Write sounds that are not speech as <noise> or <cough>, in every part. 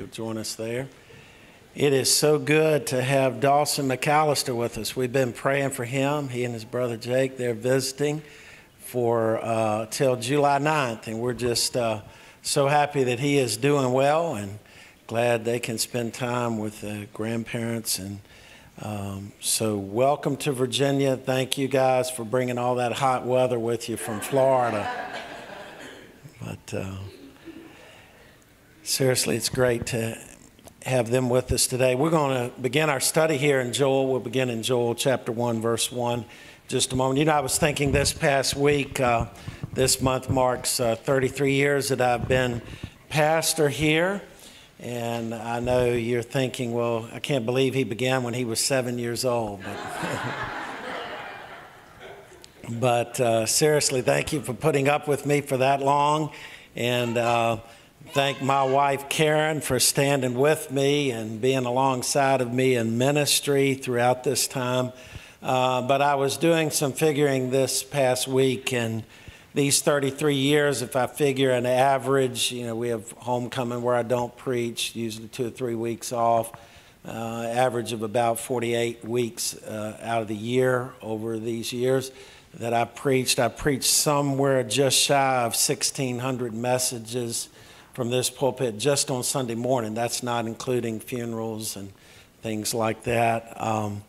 you'll join us there. It is so good to have Dawson McAllister with us. We've been praying for him. He and his brother Jake, they're visiting for uh, till July 9th, and we're just uh, so happy that he is doing well and glad they can spend time with the grandparents. And um, so, welcome to Virginia. Thank you guys for bringing all that hot weather with you from Florida. But uh, seriously, it's great to have them with us today. We're going to begin our study here in Joel. We'll begin in Joel chapter 1, verse 1, just a moment. You know, I was thinking this past week, uh, this month marks uh, 33 years that I've been pastor here. And I know you're thinking, well, I can't believe he began when he was seven years old. But, <laughs> but uh, seriously, thank you for putting up with me for that long. And uh, thank my wife Karen for standing with me and being alongside of me in ministry throughout this time. Uh, but I was doing some figuring this past week, and these 33 years, if I figure an average, you know, we have homecoming where I don't preach, usually two or three weeks off, uh, average of about 48 weeks uh, out of the year over these years that I preached. I preached somewhere just shy of 1,600 messages from this pulpit just on Sunday morning. That's not including funerals and things like that. Um,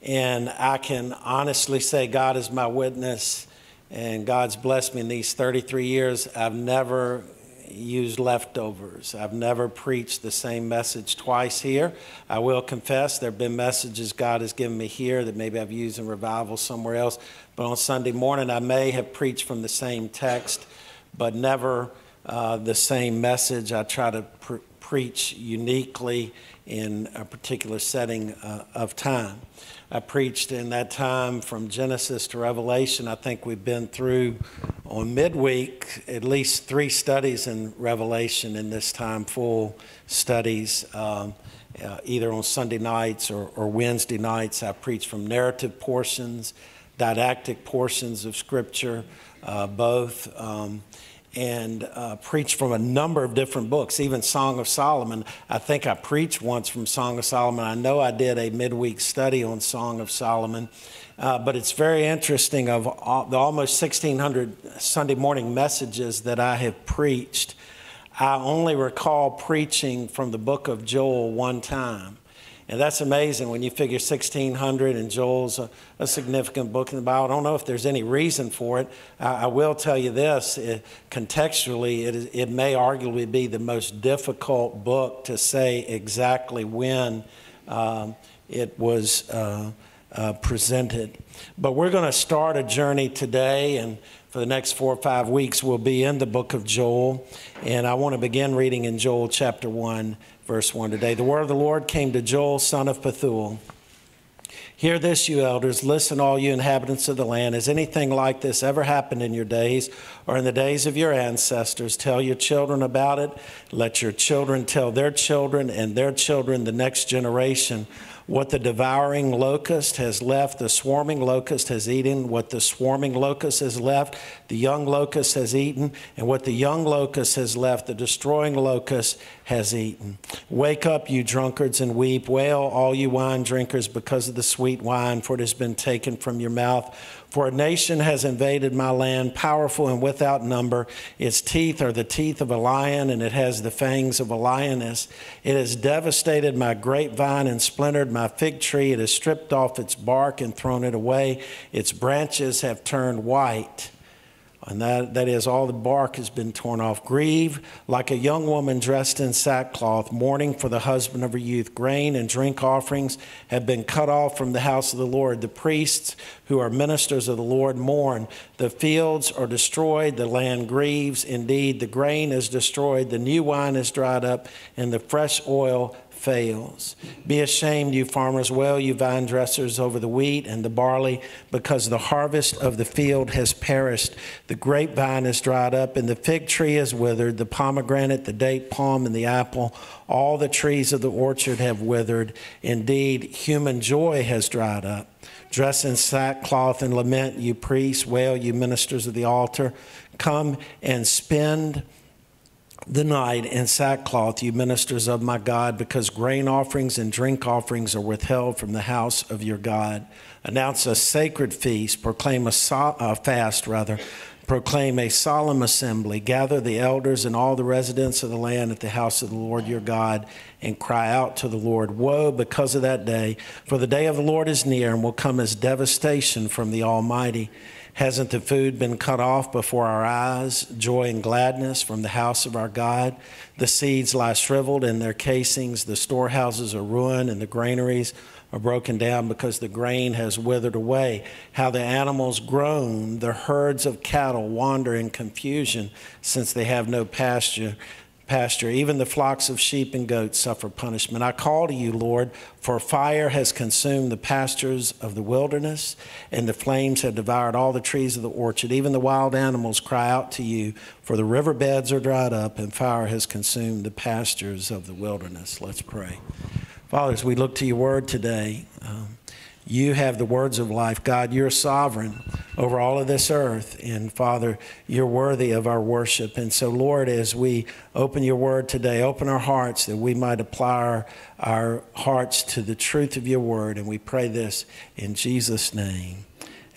and I can honestly say, God is my witness, and God's blessed me in these 33 years. I've never used leftovers. I've never preached the same message twice here. I will confess there have been messages God has given me here that maybe I've used in revival somewhere else. But on Sunday morning, I may have preached from the same text, but never uh, the same message. I try to pre- preach uniquely in a particular setting uh, of time. I preached in that time from Genesis to Revelation. I think we've been through on midweek at least three studies in Revelation in this time, full studies. Um, uh, either on Sunday nights or, or Wednesday nights, I preach from narrative portions, didactic portions of Scripture, uh, both. Um, and uh, preached from a number of different books, even Song of Solomon. I think I preached once from Song of Solomon. I know I did a midweek study on Song of Solomon. Uh, but it's very interesting of all, the almost 1,600 Sunday morning messages that I have preached. I only recall preaching from the book of Joel one time. And that's amazing when you figure 1600 and Joel's a, a, significant book in the Bible. I don't know if there's any reason for it. I, I will tell you this it, contextually, it, is, it may arguably be the most difficult book to say exactly when um, it was uh, uh, presented. But we're going to start a journey today, and for the next four or five weeks, we'll be in the book of Joel. And I want to begin reading in Joel chapter 1 verse 1 today. The word of the Lord came to Joel, son of Pethuel. Hear this, you elders. Listen, all you inhabitants of the land. Has anything like this ever happened in your days or in the days of your ancestors? Tell your children about it. Let your children tell their children and their children, the next generation what the devouring locust has left, the swarming locust has eaten. What the swarming locust has left, the young locust has eaten. And what the young locust has left, the destroying locust has eaten. Wake up, you drunkards, and weep. Wail, all you wine drinkers, because of the sweet wine, for it has been taken from your mouth. For a nation has invaded my land, powerful and without number. Its teeth are the teeth of a lion, and it has the fangs of a lioness. It has devastated my grapevine and splintered my fig tree. It has stripped off its bark and thrown it away. Its branches have turned white and that, that is, all the bark has been torn off. Grieve like a young woman dressed in sackcloth, mourning for the husband of her youth. Grain and drink offerings have been cut off from the house of the Lord. The priests who are ministers of the Lord mourn. The fields are destroyed, the land grieves. Indeed, the grain is destroyed, the new wine is dried up, and the fresh oil fails. Be ashamed, you farmers, well, you vine dressers over the wheat and the barley, because the harvest of the field has perished. The grapevine is dried up, and the fig tree is withered, the pomegranate, the date palm, and the apple. All the trees of the orchard have withered. Indeed, human joy has dried up. Dress in sackcloth and lament, you priests, wail, you ministers of the altar. Come and spend the night in sackcloth, you ministers of my God, because grain offerings and drink offerings are withheld from the house of your God. Announce a sacred feast, proclaim a, so- fast, rather, proclaim a solemn assembly, gather the elders and all the residents of the land at the house of the Lord your God, and cry out to the Lord, Woe because of that day, for the day of the Lord is near and will come as devastation from the Almighty. Hasn't the food been cut off before our eyes, joy and gladness from the house of our God? The seeds lie shriveled in their casings, the storehouses are ruined, and the granaries are broken down because the grain has withered away. How the animals groan, the herds of cattle wander in confusion since they have no pasture pasture. Even the flocks of sheep and goats suffer punishment. I call to you, Lord, for fire has consumed the pastures of the wilderness, and the flames have devoured all the trees of the orchard. Even the wild animals cry out to you, for the riverbeds are dried up, and fire has consumed the pastures of the wilderness. Let's pray. Father, as we look to your word today, um, you have the words of life. God, you're sovereign over all of this earth. And Father, you're worthy of our worship. And so, Lord, as we open your word today, open our hearts that we might apply our, our hearts to the truth of your word. And we pray this in Jesus' name.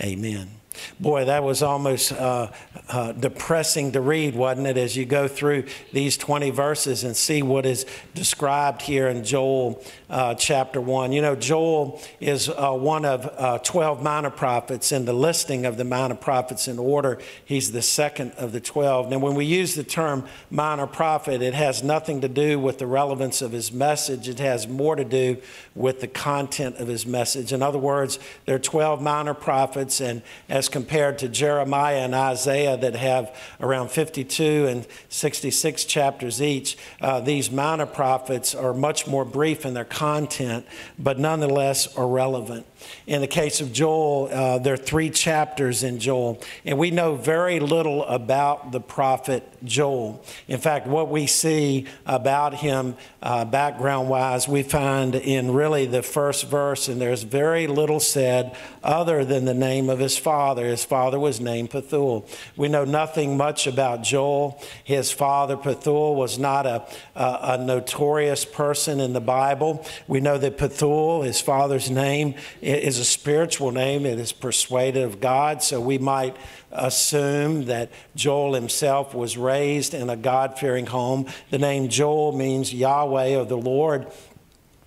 Amen. Boy, that was almost uh, uh, depressing to read, wasn't it, as you go through these 20 verses and see what is described here in Joel uh, chapter 1. You know, Joel is uh, one of uh, 12 minor prophets in the listing of the minor prophets in order. He's the second of the 12. Now, when we use the term minor prophet, it has nothing to do with the relevance of his message, it has more to do with the content of his message. In other words, there are 12 minor prophets, and as compared to Jeremiah and Isaiah that have around 52 and 66 chapters each, uh, these minor prophets are much more brief in their content, but nonetheless are relevant. In the case of Joel, uh, there are three chapters in Joel, and we know very little about the prophet Joel. In fact, what we see about him uh, background wise, we find in really the first verse, and there's very little said other than the name of his father. His father was named Pethuel. We know nothing much about Joel. His father, Pethuel, was not a, a, a notorious person in the Bible. We know that Pethuel, his father's name, is a spiritual name. It is persuaded of God. So we might assume that Joel himself was raised in a God fearing home. The name Joel means Yahweh or the Lord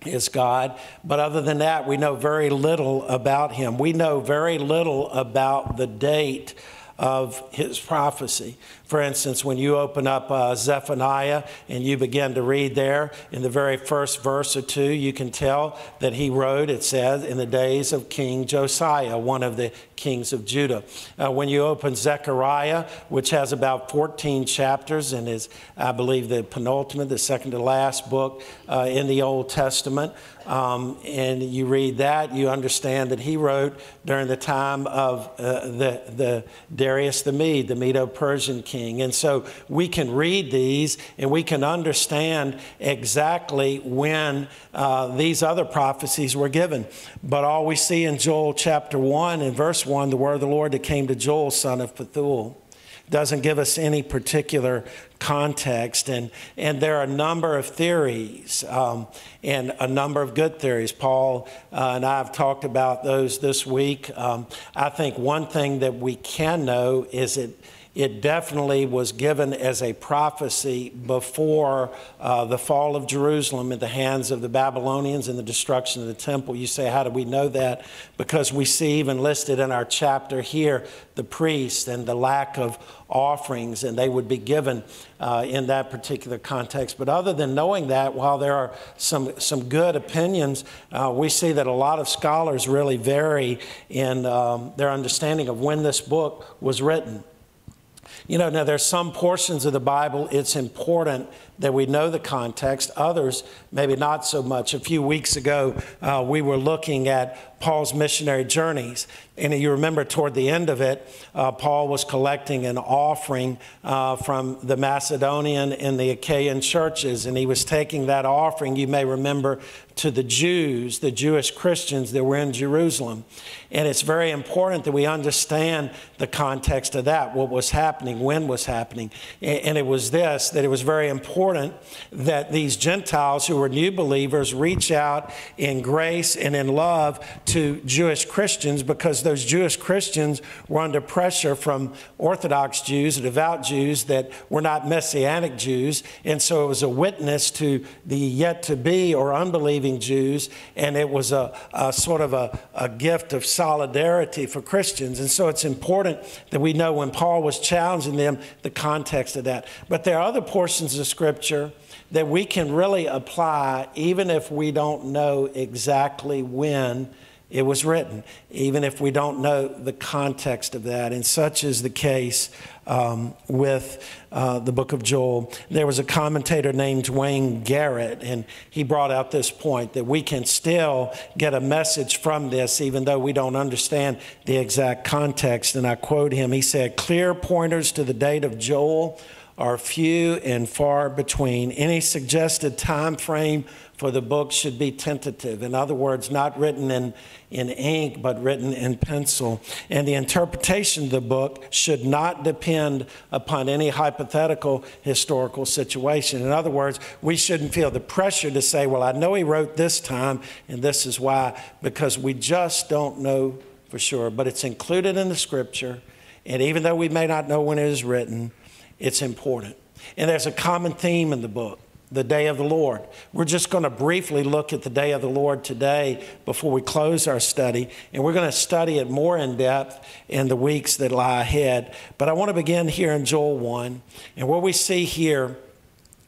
is God. But other than that, we know very little about him. We know very little about the date of his prophecy. For instance, when you open up uh, Zephaniah and you begin to read there, in the very first verse or two, you can tell that he wrote, it says, in the days of King Josiah, one of the kings of Judah. Uh, when you open Zechariah, which has about 14 chapters and is, I believe, the penultimate, the second to last book uh, in the Old Testament, um, and you read that, you understand that he wrote during the time of uh, the, the Darius the Mede, the Medo Persian king. And so we can read these and we can understand exactly when uh, these other prophecies were given. But all we see in Joel chapter 1 and verse 1, the word of the Lord that came to Joel, son of Pethuel doesn't give us any particular context. And, and there are a number of theories um, and a number of good theories. Paul uh, and I have talked about those this week. Um, I think one thing that we can know is it it definitely was given as a prophecy before uh, the fall of Jerusalem in the hands of the Babylonians and the destruction of the temple. You say, how do we know that? Because we see even listed in our chapter here the priests and the lack of offerings, and they would be given uh, in that particular context. But other than knowing that, while there are some, some good opinions, uh, we see that a lot of scholars really vary in um, their understanding of when this book was written. You know, now there's some portions of the Bible it's important that we know the context, others maybe not so much. A few weeks ago, uh, we were looking at Paul's missionary journeys. And you remember toward the end of it, uh, Paul was collecting an offering uh, from the Macedonian and the Achaean churches, and he was taking that offering, you may remember, to the Jews, the Jewish Christians that were in Jerusalem. And it's very important that we understand the context of that, what was happening, when was happening. And it was this that it was very important that these Gentiles who were new believers reach out in grace and in love to Jewish Christians because those Jewish Christians were under pressure from Orthodox Jews, devout Jews that were not Messianic Jews. And so it was a witness to the yet to be or unbelieving Jews, and it was a, a sort of a, a gift of solidarity for Christians. And so it's important that we know when Paul was challenging them, the context of that. But there are other portions of Scripture that we can really apply even if we don't know exactly when it was written, even if we don't know the context of that. And such is the case um, with uh, the book of Joel. There was a commentator named Duane Garrett, and he brought out this point that we can still get a message from this, even though we don't understand the exact context. And I quote him He said, Clear pointers to the date of Joel are few and far between. Any suggested time frame for the book should be tentative. In other words, not written in, in ink, but written in pencil. And the interpretation of the book should not depend upon any hypothetical historical situation. In other words, we shouldn't feel the pressure to say, well, I know he wrote this time, and this is why, because we just don't know for sure. But it's included in the scripture, and even though we may not know when it is written, it's important. And there's a common theme in the book the day of the Lord. We're just going to briefly look at the day of the Lord today before we close our study, and we're going to study it more in depth in the weeks that lie ahead. But I want to begin here in Joel 1, and what we see here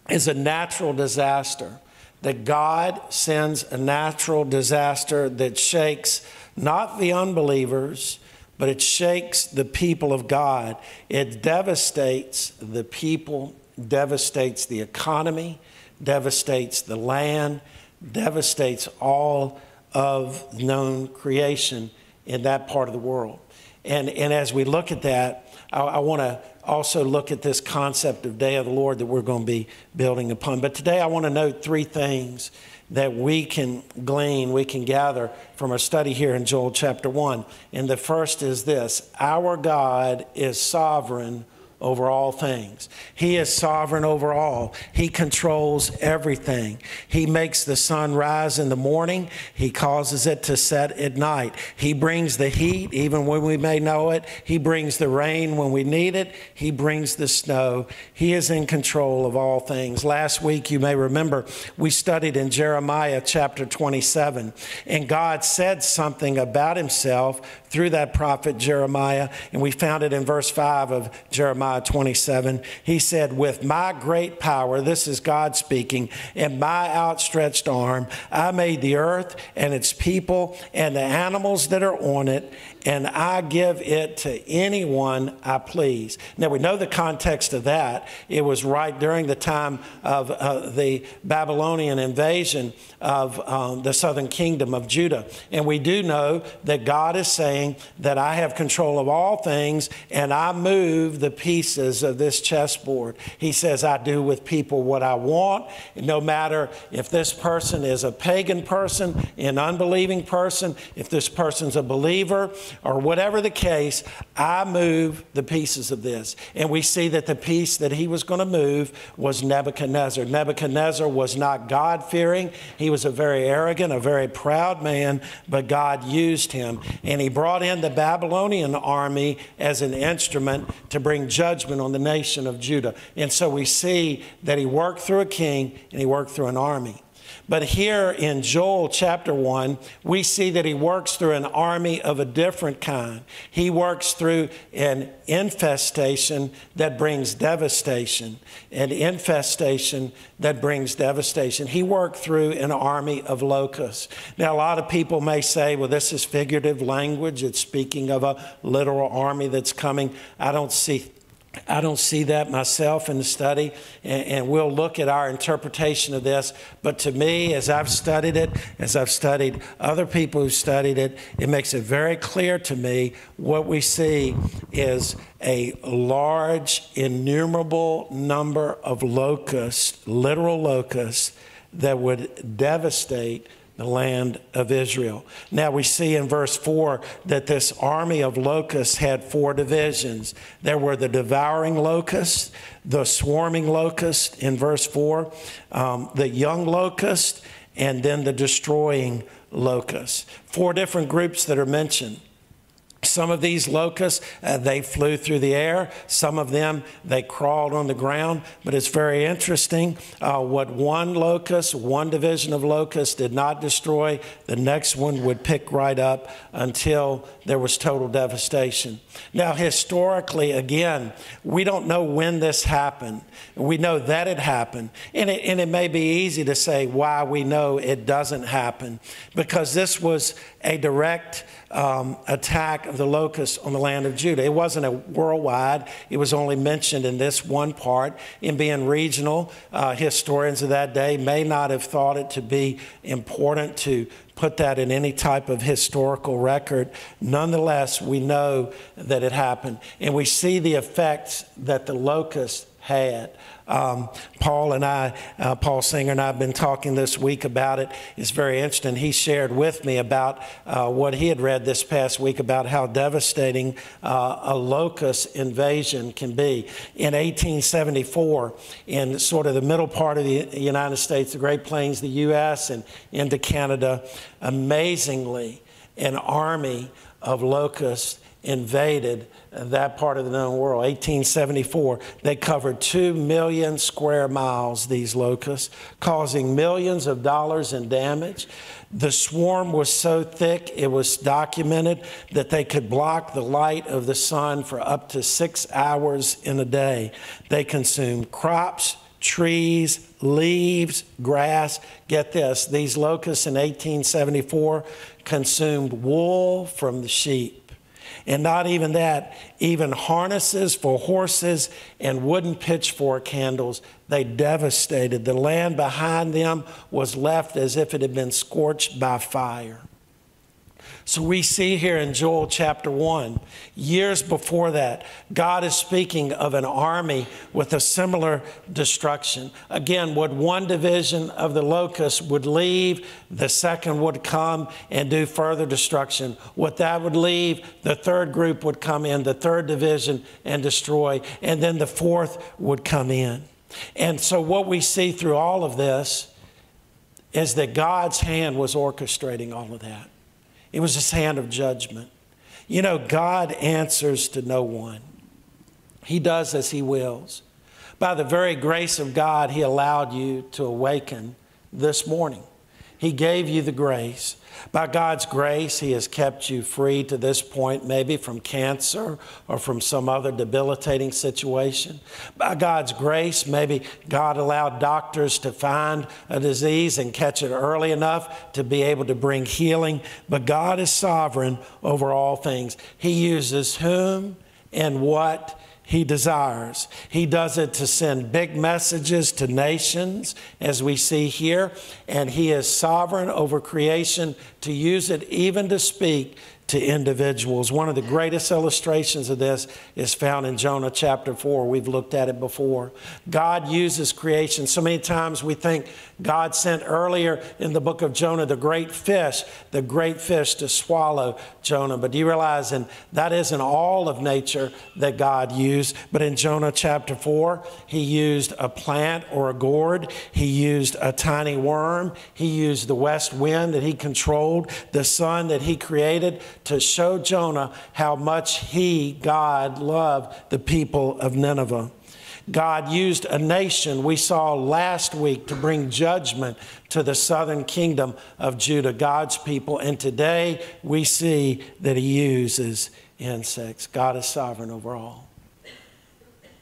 is a natural disaster. That God sends a natural disaster that shakes not the unbelievers, but it shakes the people of God. It devastates the people, devastates the economy, devastates the land, devastates all of known creation in that part of the world. And, and as we look at that, I, I want to also look at this concept of Day of the Lord that we're going to be building upon. But today I want to note three things that we can glean, we can gather from our study here in Joel chapter 1. And the first is this Our God is sovereign over all things. He is sovereign over all. He controls everything. He makes the sun rise in the morning, He causes it to set at night. He brings the heat even when we may know it. He brings the rain when we need it. He brings the snow. He is in control of all things. Last week, you may remember, we studied in Jeremiah chapter 27, and God said something about Himself through that prophet Jeremiah, and we found it in verse 5 of Jeremiah 27. He said, With my great power, this is God speaking, and my outstretched arm, I made the earth and its people and the animals that are on it, and I give it to anyone I please. Now, we know the context of that. It was right during the time of uh, the Babylonian invasion of um, the southern kingdom of Judah. And we do know that God is saying that I have control of all things and I move the pieces of this chessboard. He says, I do with people what I want, no matter if this person is a pagan person, an unbelieving person, if this person's a believer or whatever the case, I move the pieces of this. And we see that the piece that he was going to move was Nebuchadnezzar. Nebuchadnezzar was not God fearing, he was a very arrogant, a very proud man, but God used him. And he brought in the Babylonian army as an instrument to bring judgment on the nation of Judah. And so we see that he worked through a king and he worked through an army. But here in Joel chapter 1, we see that he works through an army of a different kind. He works through an infestation that brings devastation, an infestation that brings devastation. He worked through an army of locusts. Now, a lot of people may say, well, this is figurative language. It's speaking of a literal army that's coming. I don't see I don't see that myself in the study, and, and, we'll look at our interpretation of this. But to me, as I've studied it, as I've studied other people who studied it, it makes it very clear to me what we see is a large, innumerable number of locusts, literal locusts, that would devastate the land of Israel. Now we see in verse 4 that this army of locusts had four divisions. There were the devouring locusts, the swarming locust in verse 4, um, the young locust, and then the destroying locust. Four different groups that are mentioned. Some of these locusts, uh, they flew through the air. Some of them, they crawled on the ground. But it's very interesting uh, what one locust, one division of locusts did not destroy, the next one would pick right up until there was total devastation. Now, historically, again, we don't know when this happened. We know that it happened. And it, and it may be easy to say why we know it doesn't happen, because this was a direct um, attack of the locusts on the land of Judah. It wasn't a worldwide, it was only mentioned in this one part. In being regional, uh, historians of that day may not have thought it to be important to put that in any type of historical record. Nonetheless, we know that it happened. And we see the effects that the locusts had. Um, Paul and I, uh, Paul Singer and I have been talking this week about it. It's very interesting. He shared with me about uh, what he had read this past week about how devastating uh, a locust invasion can be. In 1874, in sort of the middle part of the United States, the Great Plains, the U.S., and into Canada, amazingly, an army of locusts invaded that part of the known world. 1874, they covered 2 million square miles, these locusts, causing millions of dollars in damage. The swarm was so thick, it was documented that they could block the light of the sun for up to six hours in a day. They consumed crops, trees, leaves, grass. Get this these locusts in 1874 consumed wool from the sheep. And not even that, even harnesses for horses and wooden pitchfork handles, they devastated. The land behind them was left as if it had been scorched by fire. So we see here in Joel chapter 1, years before that, God is speaking of an army with a similar destruction. Again, would one division of the locusts would leave, the second would come and do further destruction. What that would leave, the third group would come in, the third division and destroy, and then the fourth would come in. And so what we see through all of this is that God's hand was orchestrating all of that. It was his hand of judgment. You know, God answers to no one, He does as He wills. By the very grace of God, He allowed you to awaken this morning. He gave you the grace. By God's grace, He has kept you free to this point, maybe from cancer or from some other debilitating situation. By God's grace, maybe God allowed doctors to find a disease and catch it early enough to be able to bring healing. But God is sovereign over all things. He uses whom and what he desires. He does it to send big messages to nations, as we see here, and He is sovereign over creation to use it even to speak to individuals. One of the greatest illustrations of this is found in Jonah chapter 4. We've looked at it before. God uses creation. So many times we think God sent earlier in the book of Jonah the great fish, the great fish to swallow Jonah. But do you realize and that isn't all of nature that God used, but in Jonah chapter 4, he used a plant or a gourd, he used a tiny worm, he used the west wind that he controlled, the sun that he created to show Jonah how much he, God, loved the people of Nineveh. God used a nation we saw last week to bring judgment to the southern kingdom of Judah, God's people. And today we see that He uses insects. God is sovereign over all.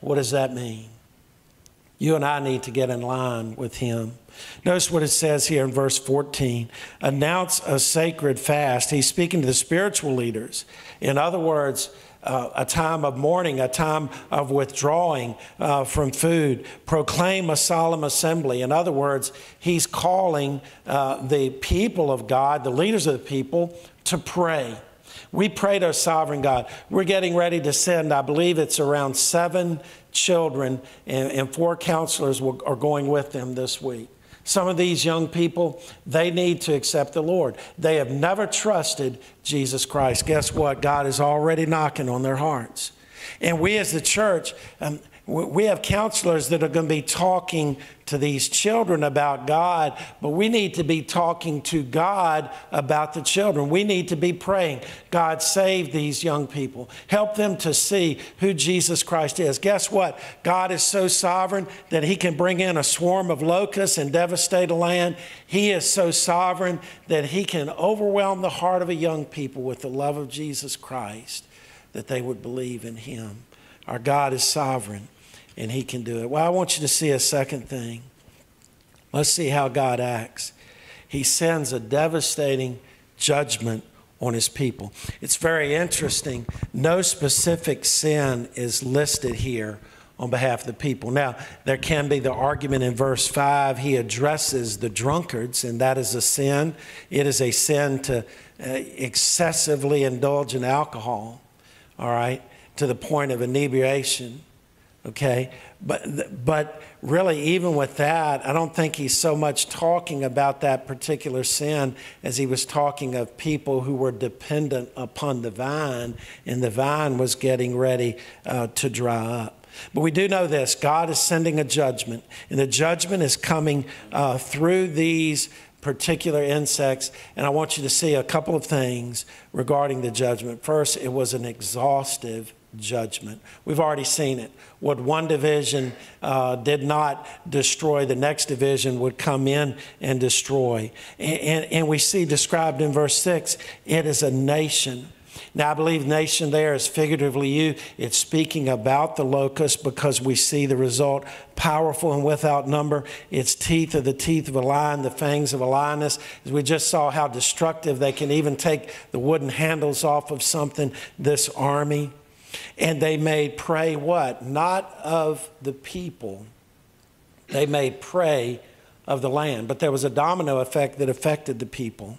What does that mean? You and I need to get in line with Him. Notice what it says here in verse 14 announce a sacred fast. He's speaking to the spiritual leaders. In other words, uh, a time of mourning, a time of withdrawing uh, from food. Proclaim a solemn assembly. In other words, he's calling uh, the people of God, the leaders of the people, to pray. We pray to our sovereign God. We're getting ready to send, I believe it's around seven children, and, and four counselors will, are going with them this week. Some of these young people, they need to accept the Lord. They have never trusted Jesus Christ. Guess what? God is already knocking on their hearts. And we as the church, um, we have counselors that are going to be talking to these children about God, but we need to be talking to God about the children. We need to be praying, God, save these young people. Help them to see who Jesus Christ is. Guess what? God is so sovereign that He can bring in a swarm of locusts and devastate a land. He is so sovereign that He can overwhelm the heart of a young people with the love of Jesus Christ that they would believe in Him. Our God is sovereign and He can do it. Well, I want you to see a second thing. Let's see how God acts. He sends a devastating judgment on His people. It's very interesting. No specific sin is listed here on behalf of the people. Now, there can be the argument in verse 5, he addresses the drunkards, and that is a sin. It is a sin to uh, excessively indulge in alcohol, all right? to the point of inebriation. Okay, but but really, even with that, I don't think he's so much talking about that particular sin as he was talking of people who were dependent upon the vine, and the vine was getting ready uh, to dry up. But we do know this God is sending a judgment, and the judgment is coming uh, through these particular insects. And I want you to see a couple of things regarding the judgment. First, it was an exhaustive judgment. We've already seen it. What one division uh, did not destroy, the next division would come in and destroy. And, and, and we see described in verse 6 it is a nation. Now, I believe nation there is figuratively you. It's speaking about the locust because we see the result powerful and without number. Its teeth are the teeth of a lion, the fangs of a lioness. As we just saw how destructive they can even take the wooden handles off of something, this army. And they made prey what? Not of the people. They made prey of the land. But there was a domino effect that affected the people.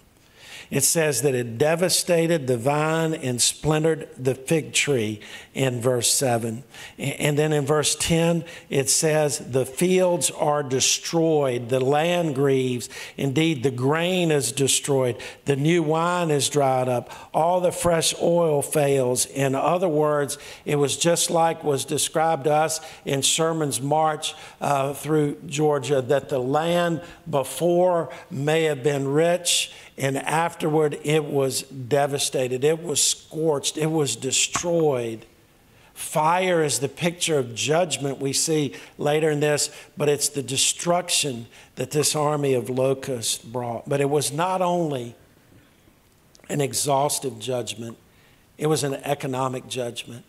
It says that it devastated the vine and splintered the fig tree in verse 7. And then in verse 10, it says, The fields are destroyed, the land grieves. Indeed, the grain is destroyed, the new wine is dried up, all the fresh oil fails. In other words, it was just like was described to us in Sherman's march uh, through Georgia that the land before may have been rich and afterward, it was devastated, it was scorched, it was destroyed. Fire is the picture of judgment we see later in this, but it's the destruction that this army of locusts brought. But it was not only an exhaustive judgment, it was an economic judgment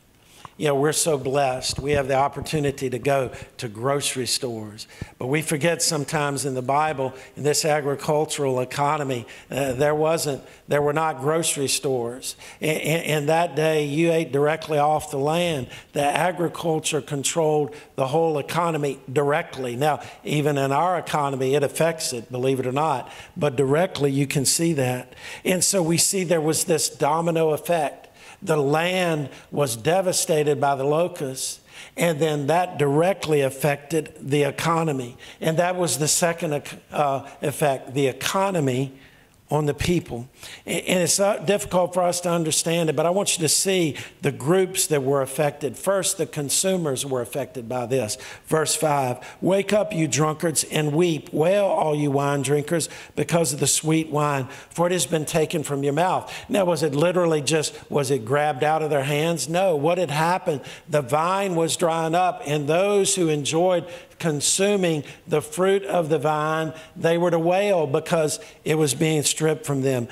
you know, we're so blessed. We have the opportunity to go to grocery stores. But we forget sometimes in the Bible, in this agricultural economy, uh, there wasn't, there were not grocery stores. In, in, that day, you ate directly off the land. The agriculture controlled the whole economy directly. Now, even in our economy, it affects it, believe it or not. But directly, you can see that. And so we see there was this domino effect the land was devastated by the locusts, and then that directly affected the economy. And that was the second uh, effect the economy on the people. And it's difficult for us to understand it, but I want you to see the groups that were affected. First, the consumers were affected by this. Verse 5 Wake up, you drunkards, and weep. Wail, all you wine drinkers, because of the sweet wine, for it has been taken from your mouth. Now, was it literally just, was it grabbed out of their hands? No. What had happened? The vine was drying up, and those who enjoyed consuming the fruit of the vine, they were to wail because it was being stripped from them.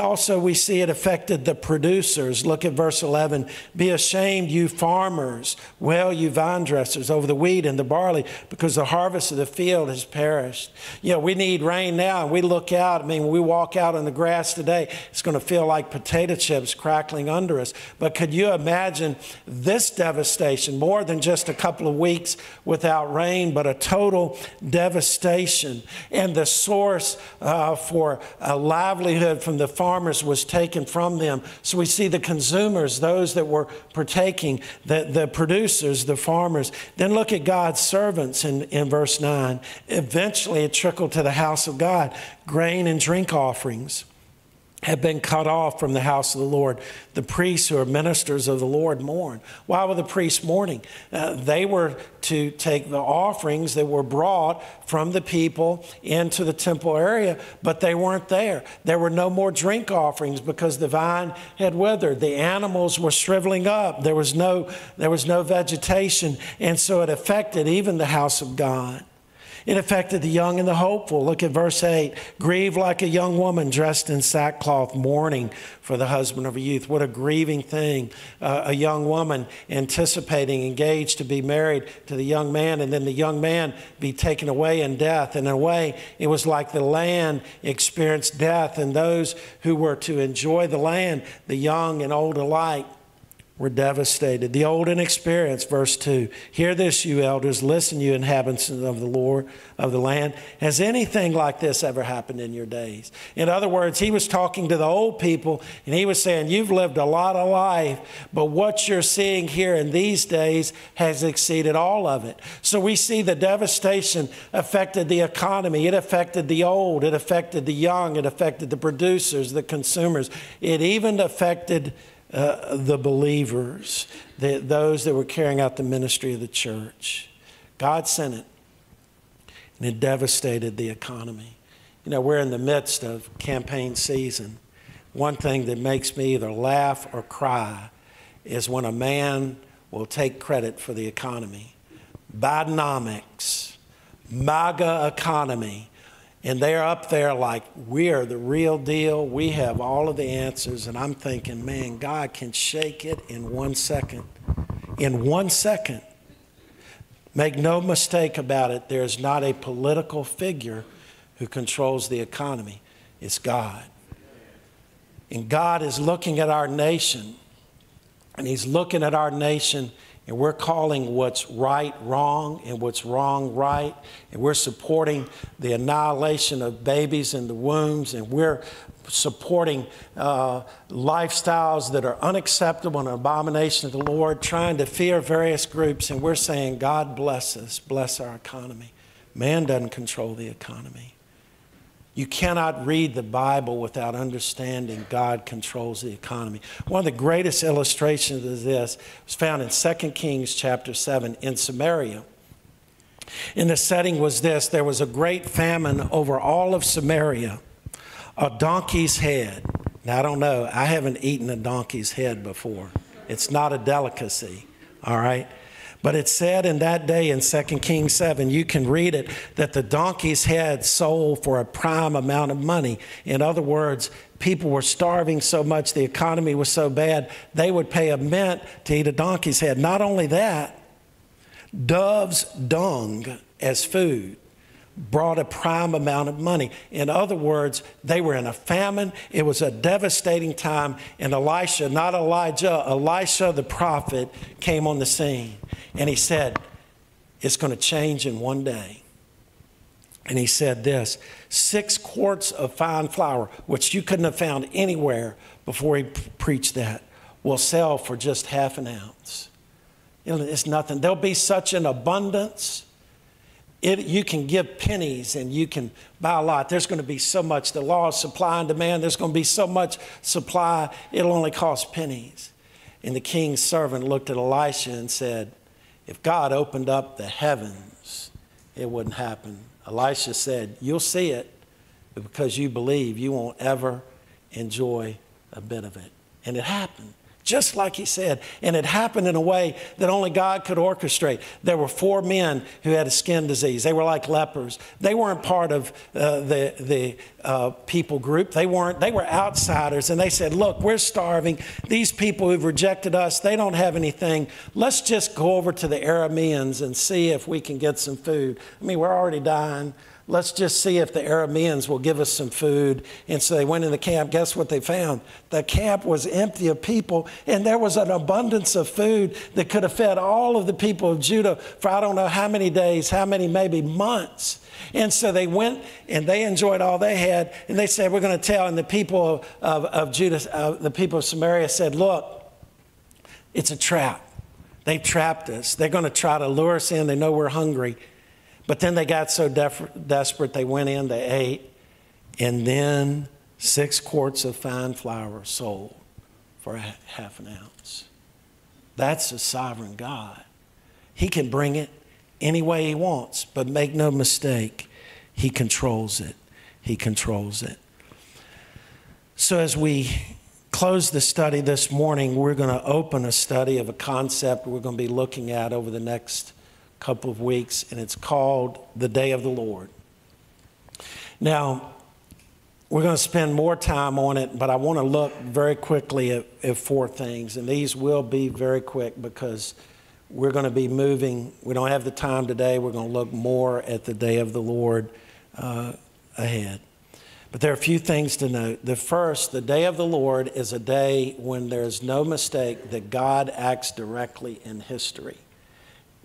Also, we see it affected the producers. Look at verse 11. Be ashamed, you farmers, wail, you vine dressers, over the wheat and the barley, because the harvest of the field has perished. You know, we need rain now, and we look out. I mean, when we walk out on the grass today, it's going to feel like potato chips crackling under us. But could you imagine this devastation, more than just a couple of weeks without rain, but a total devastation? And the source uh, for a livelihood from the farmers was taken from them. So we see the consumers, those that were partaking, the, the producers, the farmers. Then look at God's servants in, in verse 9. Eventually, it trickled to the house of God grain and drink offerings have been cut off from the house of the Lord. The priests who are ministers of the Lord mourn. Why were the priests mourning? Uh, they were to take the offerings that were brought from the people into the temple area, but they weren't there. There were no more drink offerings because the vine had withered. The animals were shriveling up. There was no, there was no vegetation, and so it affected even the house of God. It affected the young and the hopeful. Look at verse 8. Grieve like a young woman dressed in sackcloth, mourning for the husband of a youth. What a grieving thing. Uh, a young woman anticipating, engaged to be married to the young man, and then the young man be taken away in death. And in a way, it was like the land experienced death, and those who were to enjoy the land, the young and old alike, were devastated. The old and experienced, verse 2. Hear this, you elders. Listen, you inhabitants of the Lord of the land. Has anything like this ever happened in your days? In other words, he was talking to the old people and he was saying, You've lived a lot of life, but what you're seeing here in these days has exceeded all of it. So we see the devastation affected the economy, it affected the old, it affected the young, it affected the producers, the consumers, it even affected uh, the believers, the, those that were carrying out the ministry of the church. God sent it, and it devastated the economy. You know, we're in the midst of campaign season. One thing that makes me either laugh or cry is when a man will take credit for the economy. Bidenomics, MAGA economy, and they're up there like, we are the real deal. We have all of the answers. And I'm thinking, man, God can shake it in one second. In one second. Make no mistake about it, there's not a political figure who controls the economy, it's God. And God is looking at our nation, and He's looking at our nation and we're calling what's right wrong and what's wrong right. And we're supporting the annihilation of babies in the wombs. And we're supporting uh, lifestyles that are unacceptable and an abomination to the Lord, trying to fear various groups. And we're saying, God bless us, bless our economy. Man doesn't control the economy. You cannot read the Bible without understanding God controls the economy. One of the greatest illustrations of this was found in 2 Kings chapter 7 in Samaria. And the setting was this there was a great famine over all of Samaria, a donkey's head. Now, I don't know, I haven't eaten a donkey's head before. It's not a delicacy, all right? But it said in that day in 2 Kings 7, you can read it, that the donkey's head sold for a prime amount of money. In other words, people were starving so much, the economy was so bad, they would pay a mint to eat a donkey's head. Not only that, dove's dung as food brought a prime amount of money. In other words, they were in a famine. It was a devastating time. And Elisha, not Elijah, Elisha the prophet came on the scene. And he said, It's going to change in one day. And he said this six quarts of fine flour, which you couldn't have found anywhere before he preached that, will sell for just half an ounce. It's nothing. There'll be such an abundance it, you can give pennies and you can buy a lot. There's going to be so much. The law of supply and demand, there's going to be so much supply, it'll only cost pennies. And the king's servant looked at Elisha and said, If God opened up the heavens, it wouldn't happen. Elisha said, You'll see it, but because you believe, you won't ever enjoy a bit of it. And it happened just like he said. And it happened in a way that only God could orchestrate. There were four men who had a skin disease. They were like lepers. They weren't part of uh, the, the uh, people group. They weren't, they were outsiders. And they said, Look, we're starving. These people who've rejected us, they don't have anything. Let's just go over to the Arameans and see if we can get some food. I mean, we're already dying. Let's just see if the Arameans will give us some food. And so they went in the camp. Guess what they found? The camp was empty of people, and there was an abundance of food that could have fed all of the people of Judah for I don't know how many days, how many, maybe months. And so they went and they enjoyed all they had, and they said, We're going to tell. And the people of, of, Judah, uh, the people of Samaria said, Look, it's a trap. They trapped us. They're going to try to lure us in. They know we're hungry. But then they got so def- desperate, they went in, they ate, and then six quarts of fine flour sold for a half an ounce. That's a sovereign God. He can bring it any way He wants, but make no mistake, He controls it. He controls it. So as we close the study this morning, we're going to open a study of a concept we're going to be looking at over the next couple of weeks, and it's called The Day of the Lord. Now, we're going to spend more time on it, but I want to look very quickly at, at, four things, and these will be very quick because we're going to be moving. We don't have the time today. We're going to look more at the day of the Lord uh, ahead. But there are a few things to note. The first, the day of the Lord is a day when there's no mistake that God acts directly in history.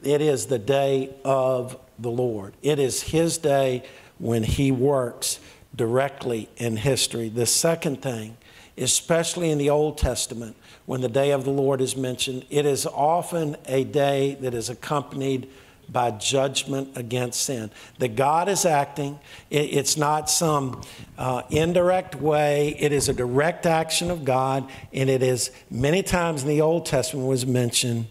It is the day of the Lord. It is His day when He works directly in history. The second thing, especially in the Old Testament, when the day of the Lord is mentioned, it is often a day that is accompanied by judgment against sin. That God is acting, it's not some uh, indirect way, it is a direct action of God, and it is many times in the Old Testament was mentioned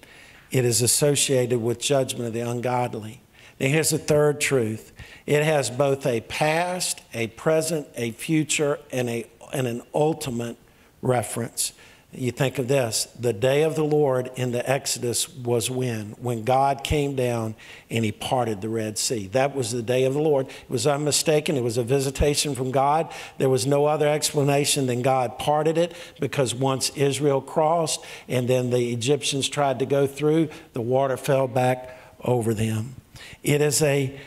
it is associated with judgment of the ungodly. Now, here's the third truth it has both a past, a present, a future, and, a, and an ultimate reference. You think of this the day of the Lord in the Exodus was when? When God came down and he parted the Red Sea. That was the day of the Lord. It was unmistaken. It was a visitation from God. There was no other explanation than God parted it because once Israel crossed and then the Egyptians tried to go through, the water fell back over them. It is a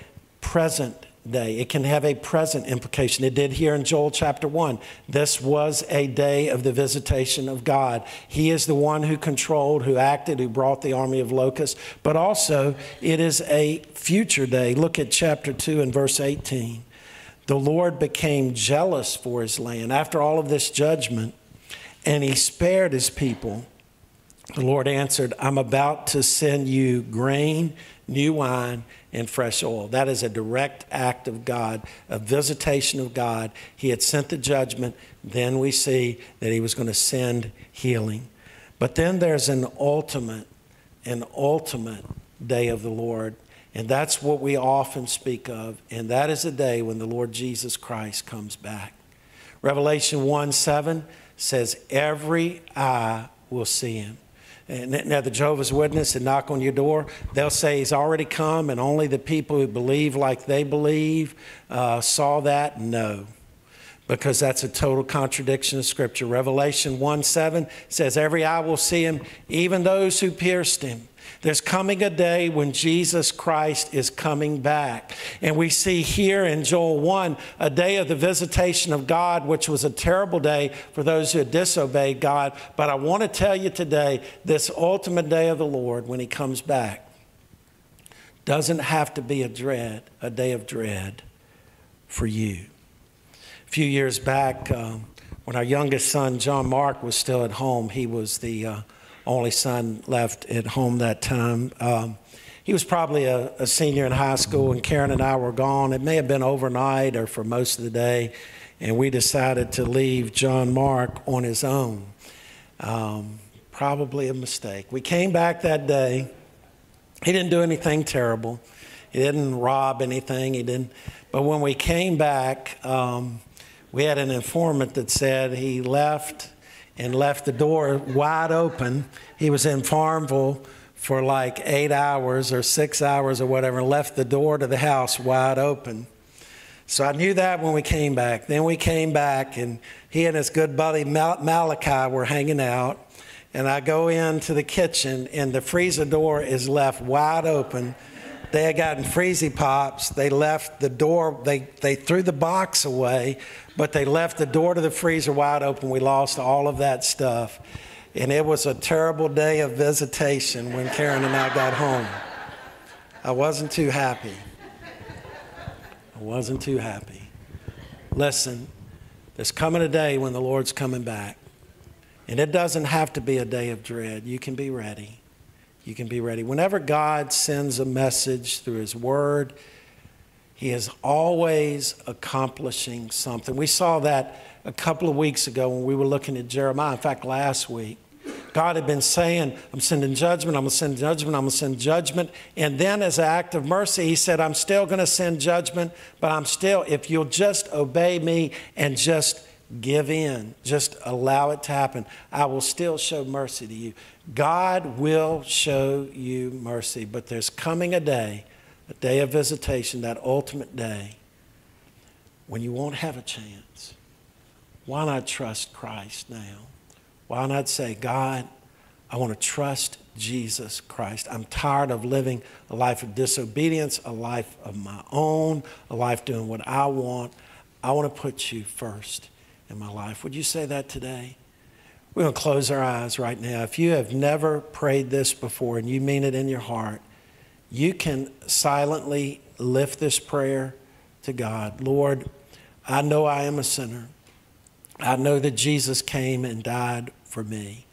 present day. It can have a present implication. It did here in Joel chapter 1. This was a day of the visitation of God. He is the one who controlled, who acted, who brought the army of locusts, but also it is a future day. Look at chapter 2 and verse 18. The Lord became jealous for his land after all of this judgment, and he spared his people. The Lord answered, I'm about to send you grain, new wine, and fresh oil. That is a direct act of God, a visitation of God. He had sent the judgment. Then we see that he was going to send healing. But then there's an ultimate, an ultimate day of the Lord. And that's what we often speak of. And that is the day when the Lord Jesus Christ comes back. Revelation 1 7 says, Every eye will see him. Now, the Jehovah's Witness and knock on your door, they'll say he's already come, and only the people who believe like they believe uh, saw that. No, because that's a total contradiction of Scripture. Revelation 1 7 says, Every eye will see him, even those who pierced him. There's coming a day when Jesus Christ is coming back. And we see here in Joel 1 a day of the visitation of God, which was a terrible day for those who had disobeyed God. But I want to tell you today this ultimate day of the Lord when He comes back doesn't have to be a dread, a day of dread for you. A few years back, um, when our youngest son, John Mark, was still at home, he was the uh, only son left at home that time. Um, he was probably a, a, senior in high school, and Karen and I were gone. It may have been overnight or for most of the day, and we decided to leave John Mark on his own. Um, probably a mistake. We came back that day. He didn't do anything terrible. He didn't rob anything. He didn't. But when we came back, um, we had an informant that said he left and left the door wide open. He was in Farmville for like eight hours or six hours or whatever, and left the door to the house wide open. So I knew that when we came back. Then we came back, and he and his good buddy Mal- Malachi were hanging out. And I go into the kitchen, and the freezer door is left wide open. They had gotten freezy pops. They left the door, they, they threw the box away, but they left the door to the freezer wide open. We lost all of that stuff. And it was a terrible day of visitation when Karen and I got home. I wasn't too happy. I wasn't too happy. Listen, there's coming a day when the Lord's coming back. And it doesn't have to be a day of dread. You can be ready. You can be ready. Whenever God sends a message through His Word, He is always accomplishing something. We saw that a couple of weeks ago when we were looking at Jeremiah. In fact, last week. God had been saying, I'm sending judgment, I'm going to send judgment, I'm going to send judgment. And then, as an act of mercy, He said, I'm still going to send judgment, but I'm still, if you'll just obey me and just give in, just allow it to happen, I will still show mercy to you. God will show you mercy, but there's coming a day, a day of visitation, that ultimate day, when you won't have a chance. Why not trust Christ now? Why not say, God, I want to trust Jesus Christ. I'm tired of living a life of disobedience, a life of my own, a life doing what I want. I want to put you first in my life. Would you say that today? We're going to close our eyes right now. If you have never prayed this before and you mean it in your heart, you can silently lift this prayer to God. Lord, I know I am a sinner. I know that Jesus came and died for me.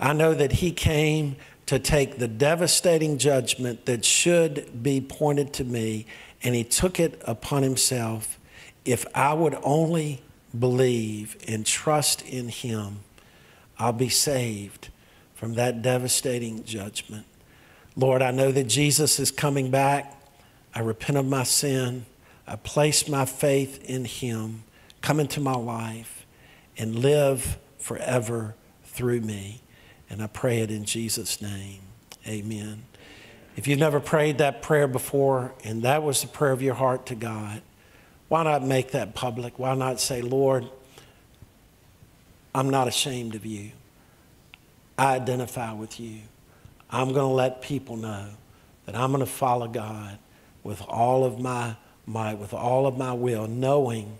I know that He came to take the devastating judgment that should be pointed to me, and He took it upon Himself. If I would only believe and trust in Him, I'll be saved from that devastating judgment. Lord, I know that Jesus is coming back. I repent of my sin. I place my faith in Him. Come into my life and live forever through me. And I pray it in Jesus' name. Amen. If you've never prayed that prayer before and that was the prayer of your heart to God, why not make that public? Why not say, Lord, I'm not ashamed of you. I identify with you. I'm going to let people know that I'm going to follow God with all of my might, with all of my will, knowing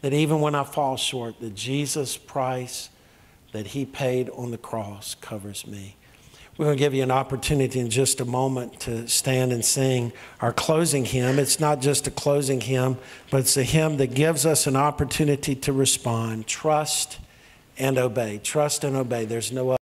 that even when I fall short, that Jesus' price that he paid on the cross covers me. We're going to give you an opportunity in just a moment to stand and sing our closing hymn. It's not just a closing hymn, but it's a hymn that gives us an opportunity to respond. Trust and obey. Trust and obey. There's no other.